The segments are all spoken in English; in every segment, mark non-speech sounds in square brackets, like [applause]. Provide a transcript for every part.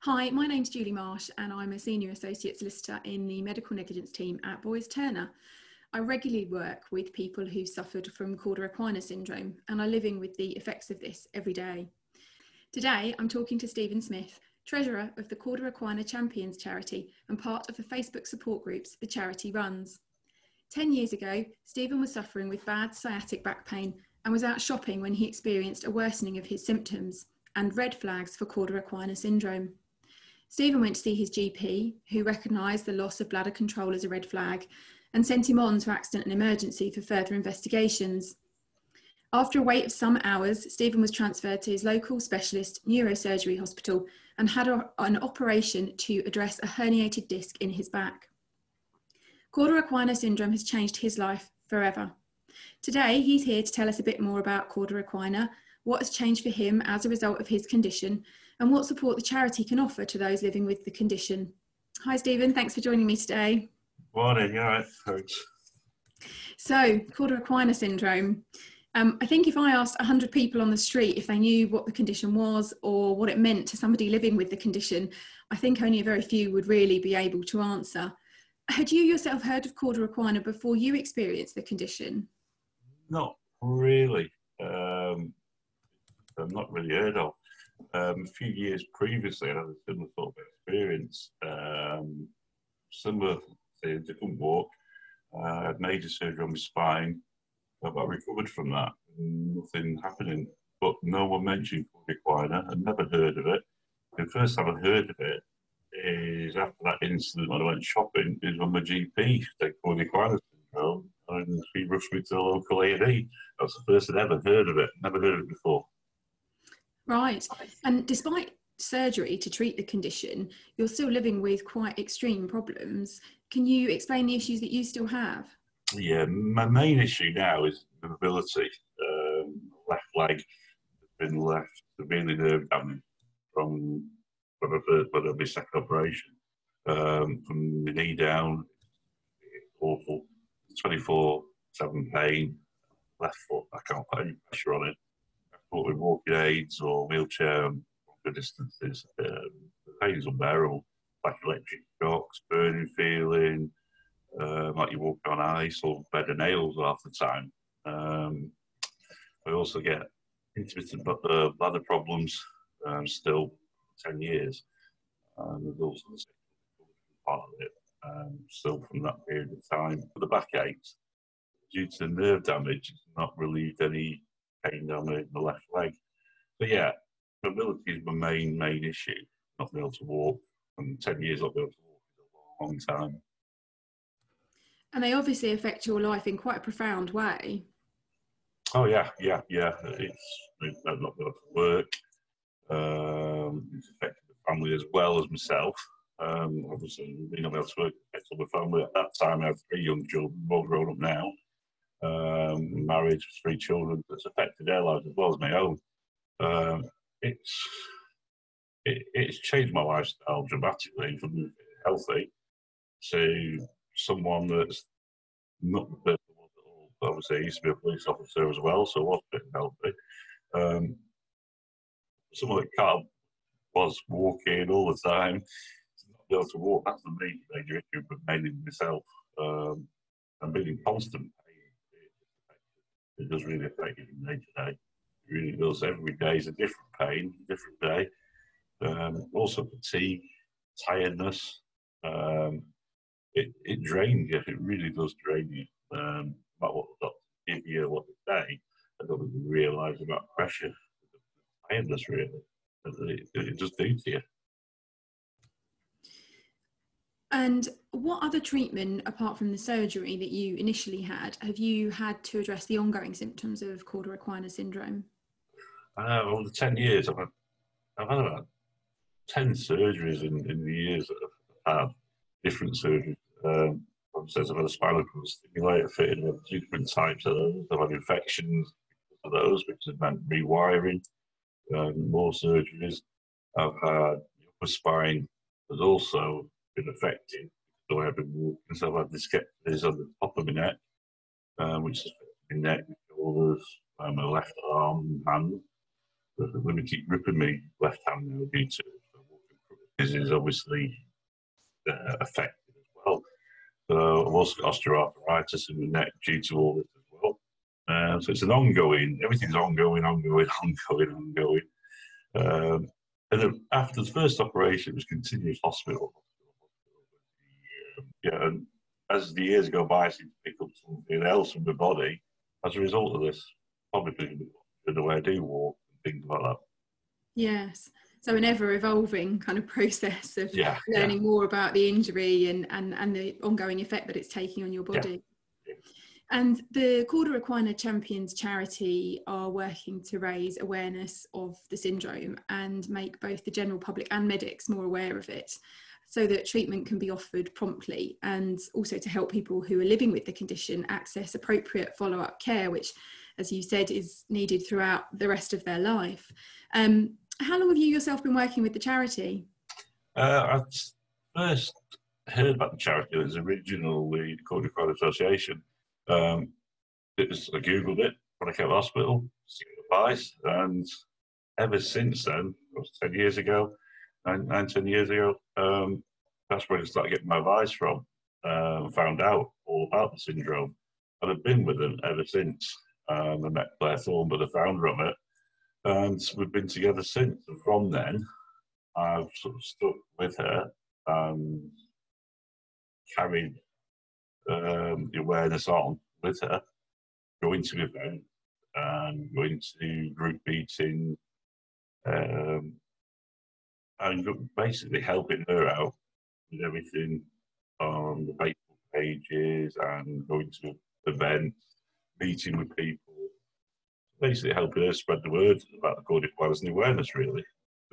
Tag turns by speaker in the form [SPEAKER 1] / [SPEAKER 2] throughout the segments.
[SPEAKER 1] Hi, my name's Julie Marsh and I'm a Senior Associate Solicitor in the Medical Negligence team at Boyes Turner. I regularly work with people who suffered from Cauda syndrome and are living with the effects of this every day. Today, I'm talking to Steven Smith, Treasurer of the Cauda equina Champions charity and part of the Facebook support groups the charity runs. 10 years ago, Steven was suffering with bad sciatic back pain and was out shopping when he experienced a worsening of his symptoms and red flags for Cauda equina syndrome. Steven went to see his GP, who recognised the loss of bladder control as a red flag and sent him on to accident and emergency for further investigations. After a wait of some hours, Steven was transferred to his local specialist neurosurgery hospital and had a, an operation to address a herniated disc in his back. Cauda equina syndrome has changed his life forever. Today, he's here to tell us a bit more about Cauda equina, what has changed for him as a result of his condition, and what support the charity can offer to those living with the condition. Hi, Steven. Thanks for joining me today.
[SPEAKER 2] Morning. Yeah, right. Thanks.
[SPEAKER 1] So, Cauda equina syndrome. Um, I think if I asked 100 people on the street if they knew what the condition was or what it meant to somebody living with the condition, I think only a very few would really be able to answer. Had you yourself heard of Cauda equina before you experienced the condition?
[SPEAKER 2] Not really. Um, I've not really heard of. Um, a few years previously, I had a similar sort of experience. Um, similar things, I couldn't walk. Uh, I had major surgery on my spine. but I recovered from that. Nothing happening. But no one mentioned Cauda equina. I'd never heard of it. The first time I heard of it is after that incident when I went shopping, is when my GP said Cauda equina syndrome and he rushed me to the local A&E. That's the first I'd ever heard of it. Never heard of it before.
[SPEAKER 1] Right. And despite surgery to treat the condition, you're still living with quite extreme problems. Can you explain the issues that you still have?
[SPEAKER 2] Yeah, my main issue now is mobility. Um, left leg has been left severely nerve damage from when I first had my second operation. Um, from the knee down, awful. 24 7 pain, left foot, I can't put any pressure on it. I with walking aids or wheelchair longer distances. Um, the pain is unbearable, like electric shocks, burning feeling, uh, like you walk on ice or bed of nails half the time. Um, I also get intermittent uh, bladder problems um, still 10 years. Um, there's also part of it um, still from that period of time. But the backaches, due to nerve damage, it's not relieved any pain down the, the left leg. But yeah, mobility is my main, main issue. Not being able to walk. And 10 years not being able to walk is a long, long time.
[SPEAKER 1] And they obviously affect your life in quite a profound way.
[SPEAKER 2] Oh yeah, yeah, yeah. It's I've not been able to work. Um, it's affected the family as well as myself. Um, obviously, being able to work with the family at that time, I have three young children, both grown up now. Um, married, three children. That's affected their lives as well as my own. Um, it's it, it's changed my lifestyle dramatically from healthy to someone that's not the was at all. Obviously, I used to be a police officer as well, so I was a bit healthy. Um, someone that can't was walking all the time be able to walk. That's the main major issue, but mainly myself. Um, and being constant it, it does really affect you from day to day. It really does. Every day is a different pain, different day. Um, also fatigue, tiredness. Um, it, it drains you. It really does drain you. Um, about what the doctor give you, what they say, I don't even realise about pressure, tiredness really. It, it, it just do to you.
[SPEAKER 1] And what other treatment, apart from the surgery that you initially had, have you had to address the ongoing symptoms of Cauda equina syndrome?
[SPEAKER 2] Uh, over the 10 years, I've had, I've had about 10 surgeries in, in the years that I've had different surgeries. Um, I've had a spinal cord stimulator fitted with two different types of those. I've had infections of those, which has meant rewiring, um, more surgeries. I've had upper spine has also been affected. So I've been walking, so I've had this is on the top of my neck, um, which is my neck, my shoulders, uh, my left arm, hand. The women keep gripping me left hand now due to crooked. is obviously uh, affected as well. So I've also got osteoarthritis in the neck due to all this as well. Uh, so it's an ongoing, everything's ongoing, ongoing, [laughs] ongoing, ongoing. Um, and after the first operation, it was continuous hospital. Yeah, and as the years go by, I seem to pick up something else from the body as a result of this. Probably the way I do walk and things like that.
[SPEAKER 1] Yes. So an ever evolving kind of process of
[SPEAKER 2] yeah,
[SPEAKER 1] learning
[SPEAKER 2] yeah.
[SPEAKER 1] more about the injury and, and, and the ongoing effect that it's taking on your body.
[SPEAKER 2] Yeah.
[SPEAKER 1] And the Cauda Equina Champions charity are working to raise awareness of the syndrome and make both the general public and medics more aware of it so that treatment can be offered promptly and also to help people who are living with the condition access appropriate follow up care, which, as you said, is needed throughout the rest of their life. Um, how long have you yourself been working with the charity?
[SPEAKER 2] Uh, I first heard about the charity. It was originally called the Crowd Association. Um, it was, I googled it when I came to hospital, advice, and ever since then, was 10 years ago, nine, nine 10 years ago, um, that's where I started getting my advice from. Uh, found out all about the syndrome. And I've been with them ever since. Um, I met Claire Thornber, the founder of it, and we've been together since. And from then, I've sort of stuck with her and carried um, the awareness on with her, going to events and going to group meetings, um, and basically helping her out with everything on the Facebook pages and going to events, meeting with people, basically helping her spread the word about the Cauda Equina and awareness, really.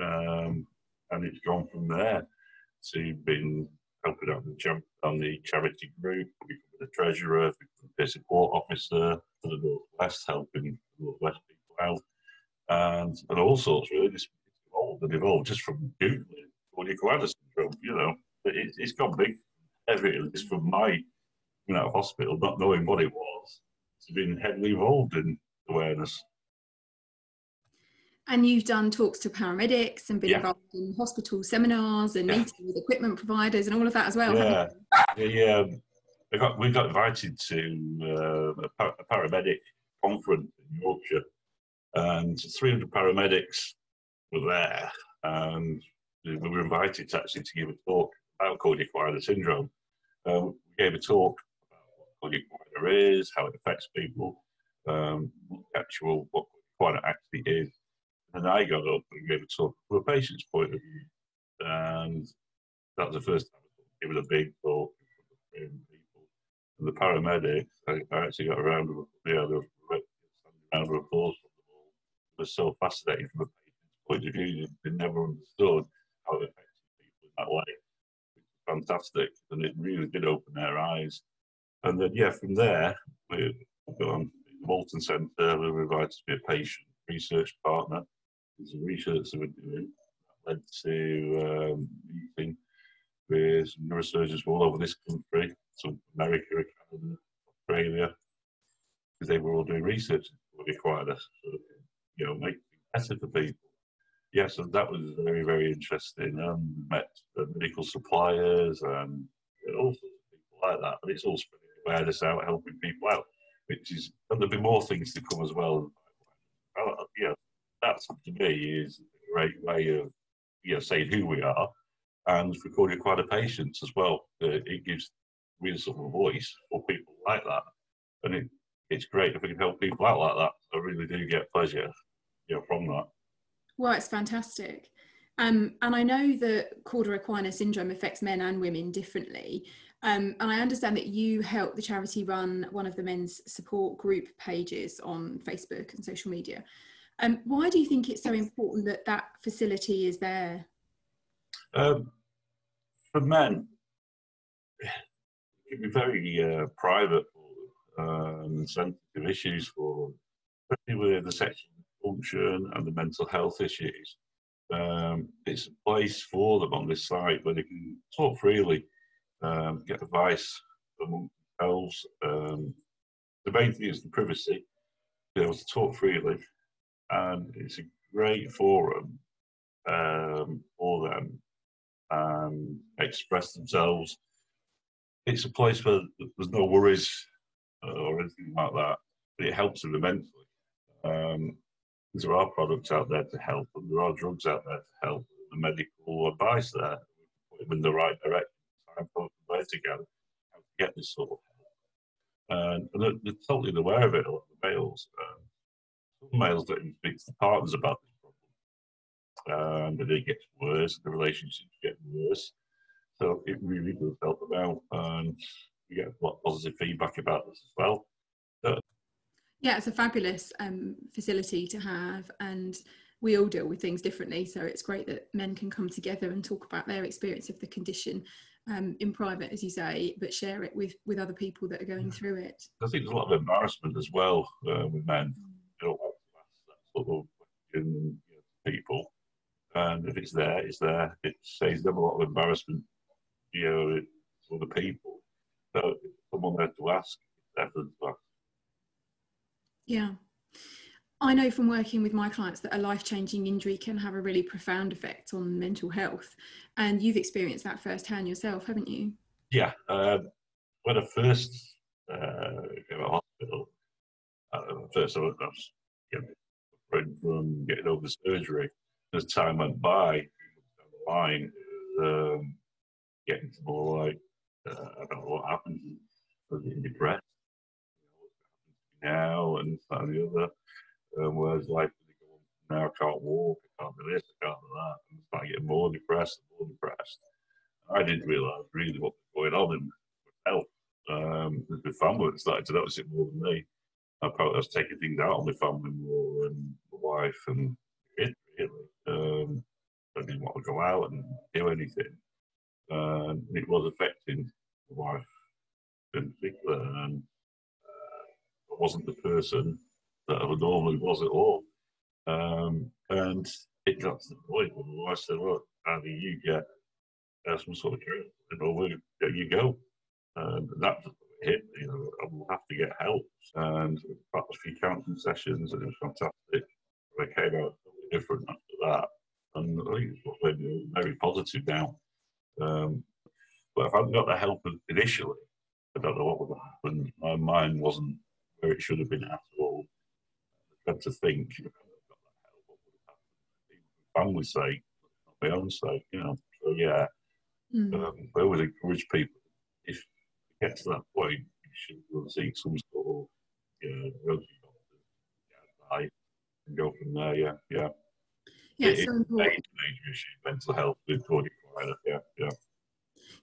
[SPEAKER 2] Um, and it's gone from there to being helping out the, on the charity group, becoming the treasurer, becoming the support officer for the Northwest, helping the Northwest people out, and, and all sorts, really. Just evolved and evolved just from Googling Cauda Equina syndrome, you know. It, it's gone big, really, just from my, you know, hospital, not knowing what it was, to being heavily involved in awareness.
[SPEAKER 1] And you've done talks to paramedics and been
[SPEAKER 2] Yeah.
[SPEAKER 1] involved in hospital seminars and
[SPEAKER 2] Yeah.
[SPEAKER 1] meeting with equipment providers and all of that as well.
[SPEAKER 2] Yeah, yeah. I got, we got invited to uh, a, pa- a paramedic conference in Yorkshire, and 300 paramedics were there, and we were invited to actually to give a talk about Cauda Equina syndrome. Um, we gave a talk about what Equina is, how it affects people, um, actual what Equina actually is. And I got up and gave a talk from a patient's point of view, and that was the first time I given a big talk in front of people. And the paramedics, I, I actually got a round of applause from them. It was so fascinating from a of. They never understood how it affected people in that way. Fantastic, and it really did open their eyes. And then, yeah, from there, we got on the Walton Centre. We were invited to be a patient research partner. There's some research that we're doing that led to um, meeting with neurosurgeons from all over this country, some America, Canada, Australia, because they were all doing research what required us to, you know, make things better for people. Yeah, so that was very, very interesting. Um, met medical suppliers and all sorts of people like that. But it's all spreading awareness out, helping people out, which is, and there'll be more things to come as well. Uh, yeah, that's to me is a great way of, you know, saying who we are and recording quite a patience as well. Uh, it gives real sort of a voice for people like that, and it, it's great if we can help people out like that. I really do get pleasure, you know, from that.
[SPEAKER 1] Well, it's fantastic. Um, and I know that Cauda Equina syndrome affects men and women differently. Um, and I understand that you help the charity run one of the men's support group pages on Facebook and social media. Um, why do you think it's so important that that facility is there?
[SPEAKER 2] Um, for men, it can be very uh, private um, and sensitive issues for, especially with the sexual function and the mental health issues. Um, it's a place for them on this site where they can talk freely, um, get advice among themselves. Um, the main thing is the privacy, be able to talk freely, and it's a great forum um, for them um, express themselves. It's a place where there's no worries uh, or anything like that, but it helps them immensely. Um, there are products out there to help, and there are drugs out there to help. The medical advice there, put them in the right direction, signpost them together, how to get this sort of help. And, and they're, they're, totally aware of it, a lot of the males. Um, some males don't even speak to the partners about this problem. Um, but it gets worse, the relationships get worse. So it really does help them out. And we get a lot of positive feedback about this as well.
[SPEAKER 1] Yeah, it's a fabulous um, facility to have, and we all deal with things differently. So it's great that men can come together and talk about their experience of the condition um, in private, as you say, but share it with with other people that are going through it.
[SPEAKER 2] I think there's a lot of embarrassment as well uh, with men. They don't want to ask that sort of question you know, people, and if it's there, it's there. It saves them a lot of embarrassment, you know, for the people. So someone there to ask, it's there to ask.
[SPEAKER 1] Yeah. I know from working with my clients that a life changing injury can have a really profound effect on mental health. And you've experienced that firsthand yourself, haven't you?
[SPEAKER 2] Yeah. Um, when I first uh, came to hospital, uh, first I was know, from getting over surgery. As time went by, the line, um, getting more like, uh, I don't know what happened, I was getting depressed now and that and the other. Um, whereas life now I can't walk, I can't do this, I can't do that. And start getting more depressed and more depressed. I didn't realise really what was going on in my health. Um, the family started to notice it more than me. I I was taking things out on my family more and my wife and it really. Um, I didn't want to go out and do anything. Um, it was affecting my wife in particular. And I wasn't the person that I normally was at all. Um, and it got to the point where wife said, Look, do you get some sort of treatment? Or there you go. And that hit, you know, I will have to get help. And practiced a few counseling sessions, and it was fantastic. I came out totally different after that. And I think it's very positive now. Um, but if I hadn't got the help initially, I don't know what would have happened. My mind wasn't where it should have been at all. I had to think, you know, family sake, my own sake, you know. So yeah, mm. um, I always encourage people if you get to that point, you should go and seek some sort of, you know, go to and go from there. Yeah, yeah.
[SPEAKER 1] Yeah, it, so.
[SPEAKER 2] Major, major issue, mental health with Yeah, yeah.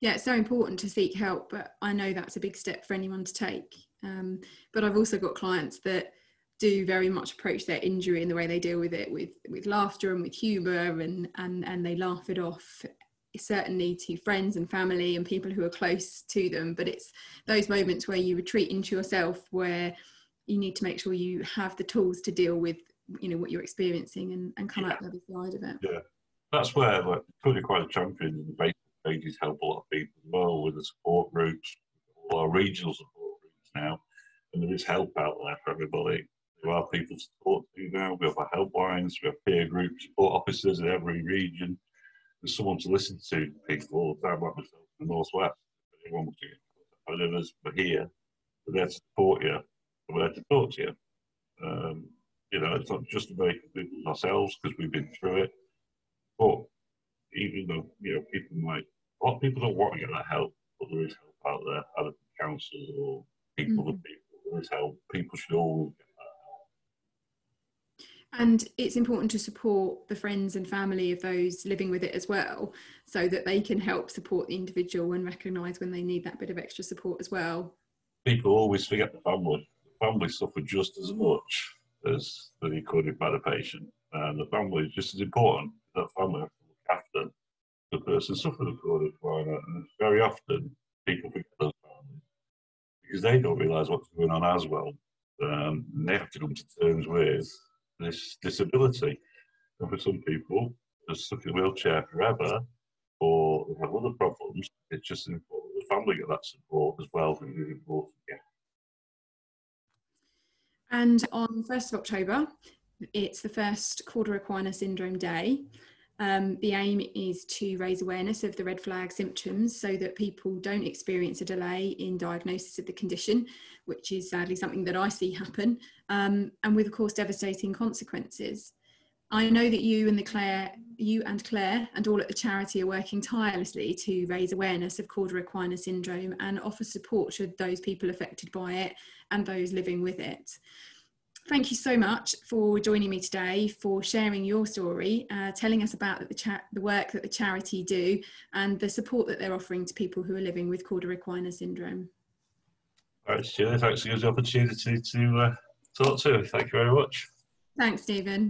[SPEAKER 1] Yeah, it's so important to seek help, but I know that's a big step for anyone to take. Um, but I've also got clients that do very much approach their injury and the way they deal with it with with laughter and with humor and and and they laugh it off certainly to friends and family and people who are close to them but it's those moments where you retreat into yourself where you need to make sure you have the tools to deal with you know what you're experiencing and, and come yeah. out the other side of it
[SPEAKER 2] yeah that's where like really quite a champion in the pages help a lot of people as well with the support groups all our regional support groups now, and there is help out there for everybody. There are people to talk to now. We have our helplines, we have peer group support officers in every region. There's someone to listen to people all the time, like myself in the Northwest. If anyone wants to get us, we're here. We're there to support you. We're there to talk to you. Um, you know, it's not just about ourselves because we've been through it, but even though you know people might, a lot of people don't want to get that help, but there is help out there, either counsellors or people mm-hmm. people. That's how people should all
[SPEAKER 1] and it's important to support the friends and family of those living with it as well so that they can help support the individual and recognise when they need that bit of extra support as well.
[SPEAKER 2] People always forget the family. The family suffer just as much as the recorded by the patient. And the family is just as important that family. have to look after the person suffering a chronic and very often people forget those because they don't realise what's going on as well. Um, they have to come to terms with this disability. And for some people, they're stuck in a wheelchair forever, or they have other problems. It's just important the family get that support as well. Really important. Yeah.
[SPEAKER 1] And on 1st of October, it's the first Cauda equina syndrome day. Um, the aim is to raise awareness of the red flag symptoms so that people don't experience a delay in diagnosis of the condition, which is sadly something that I see happen, um, and with, of course, devastating consequences. I know that you and the Claire, you and Claire, and all at the charity are working tirelessly to raise awareness of cauda equina syndrome and offer support to those people affected by it and those living with it thank you so much for joining me today, for sharing your story, uh, telling us about the, the, work that the charity do and the support that they're offering to people who are living with cauda equina syndrome.
[SPEAKER 2] All right, Julie. Thanks for the opportunity to uh, talk to you. Thank you very much.
[SPEAKER 1] Thanks, Steven.